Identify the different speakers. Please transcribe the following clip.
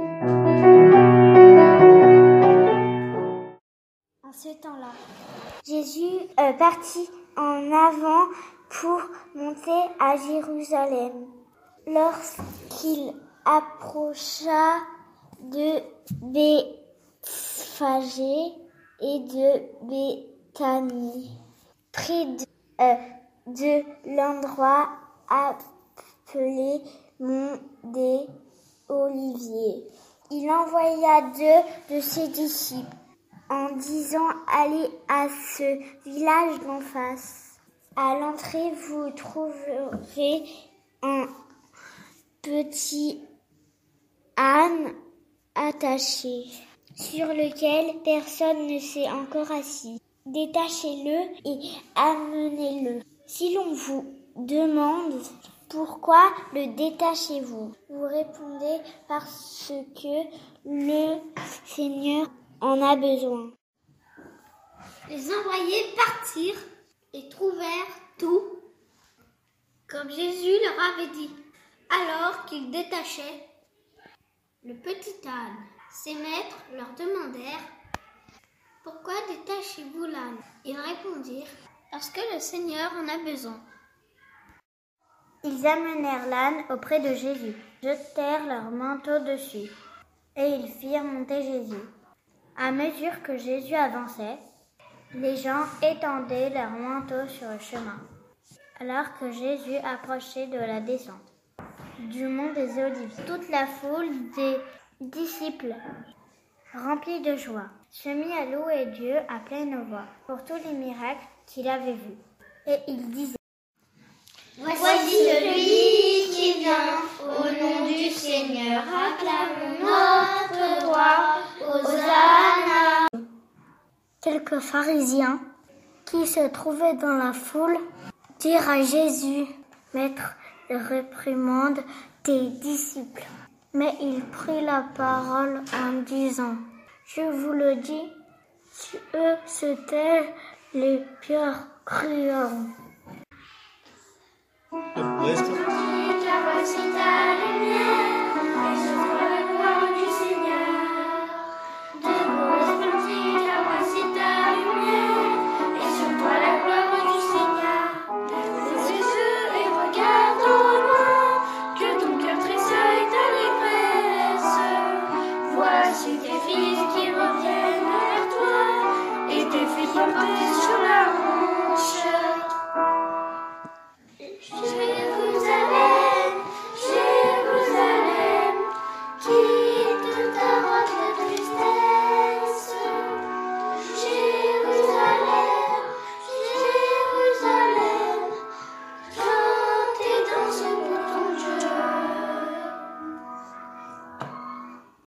Speaker 1: En ce temps-là, Jésus partit en avant pour monter à Jérusalem. Lorsqu'il approcha de Bethphagée et de Béthanie, près de, euh, de l'endroit appelé Mont des Oliviers. Il envoya deux de ses disciples en disant Allez à ce village d'en face. À l'entrée, vous trouverez un petit âne attaché sur lequel personne ne s'est encore assis. Détachez-le et amenez-le. Si l'on vous demande pourquoi le détachez-vous? Vous répondez parce que le Seigneur en a besoin.
Speaker 2: Les envoyés partirent et trouvèrent tout comme Jésus leur avait dit. Alors qu'ils détachaient le petit âne, ses maîtres leur demandèrent Pourquoi détachez-vous l'âne? Ils répondirent Parce que le Seigneur en a besoin.
Speaker 1: Ils amenèrent l'âne auprès de Jésus, jetèrent leur manteau dessus, et ils firent monter Jésus. À mesure que Jésus avançait, les gens étendaient leurs manteaux sur le chemin, alors que Jésus approchait de la descente du mont des Oliviers. Toute la foule des disciples, remplis de joie, se mit à louer Dieu à pleine voix pour tous les miracles qu'il avait vus. Et il disait Quelques pharisiens qui se trouvaient dans la foule dirent à Jésus, Maître, réprimande tes disciples. Mais il prit la parole en disant, Je vous le dis, si eux se taisent, les pierres crieront.
Speaker 3: Voici tes fils qui reviennent vers toi, et tes filles portées sur la